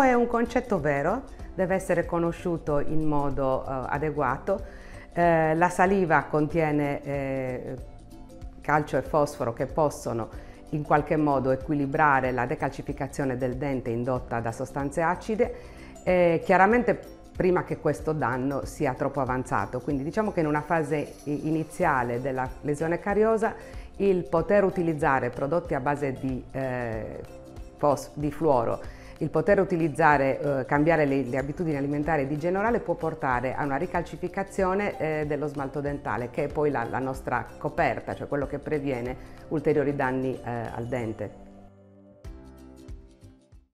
è un concetto vero, deve essere conosciuto in modo uh, adeguato. Eh, la saliva contiene eh, calcio e fosforo che possono in qualche modo equilibrare la decalcificazione del dente indotta da sostanze acide. Eh, chiaramente prima che questo danno sia troppo avanzato. Quindi diciamo che in una fase iniziale della lesione cariosa il poter utilizzare prodotti a base di, eh, di fluoro, il poter utilizzare, eh, cambiare le, le, abitudini alimentari di generale può portare a una ricalcificazione eh, dello smalto dentale che è poi la, la, nostra coperta, cioè quello che previene ulteriori danni eh, al dente.